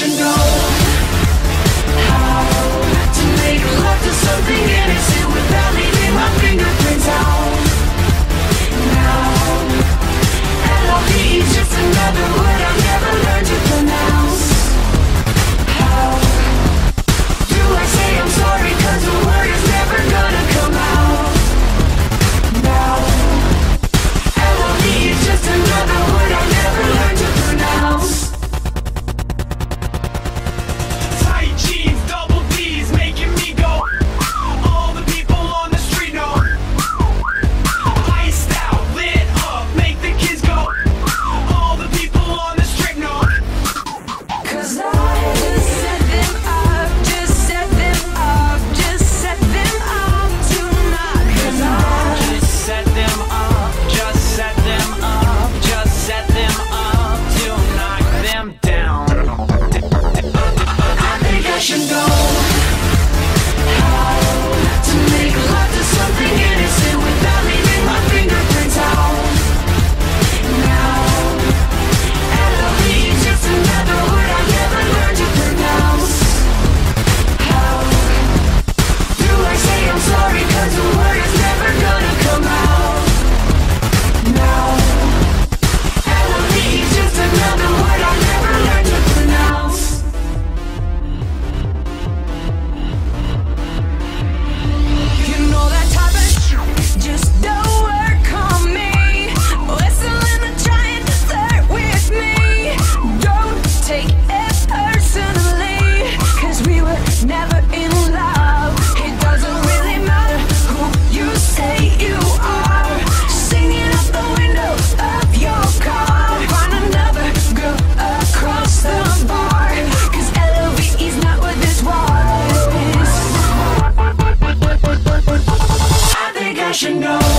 and go. ocean go. International.